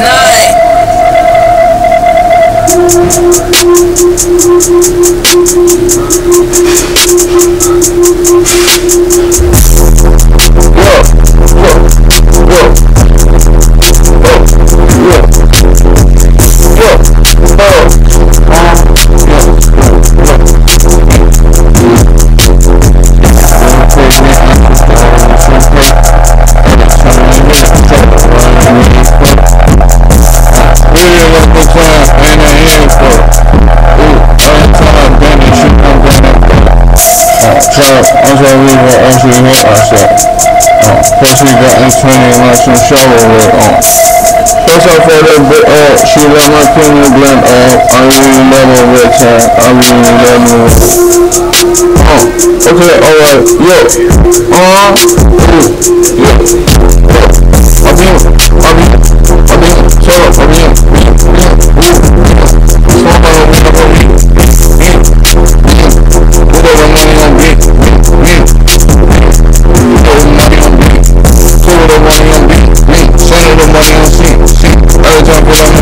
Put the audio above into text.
night. Night. So, I'm gonna leave her actually here outside. Uh, first we got in 20 like some shower work on. First off for that bit, uh, she let my premium blend off. I really love her red time. I really love her. Uh, okay, alright, yo. Uh, ooh, yeah. on me and see I don't on me.